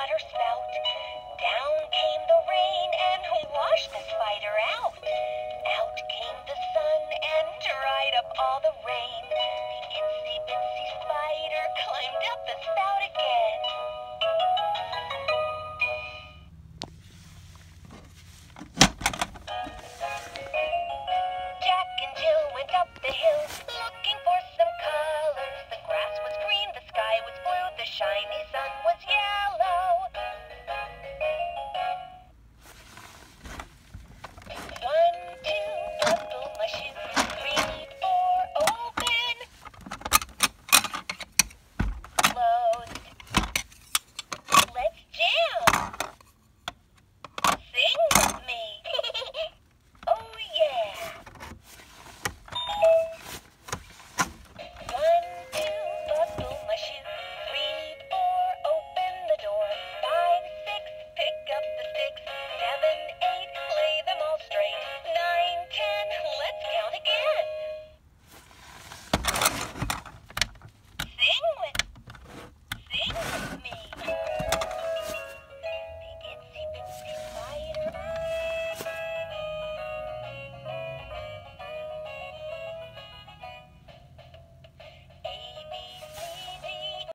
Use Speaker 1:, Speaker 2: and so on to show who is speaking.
Speaker 1: butterfly.